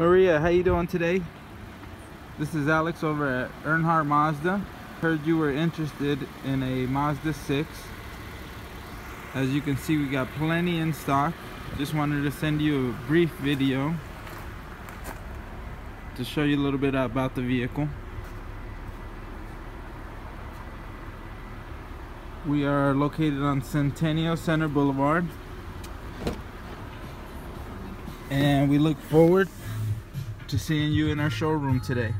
Maria, how you doing today? This is Alex over at Earnhardt Mazda. Heard you were interested in a Mazda 6. As you can see, we got plenty in stock. Just wanted to send you a brief video to show you a little bit about the vehicle. We are located on Centennial Center Boulevard. And we look forward to seeing you in our showroom today.